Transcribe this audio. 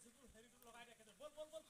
শুধু হেরিটুক লাগাই রেখে বল বল বল।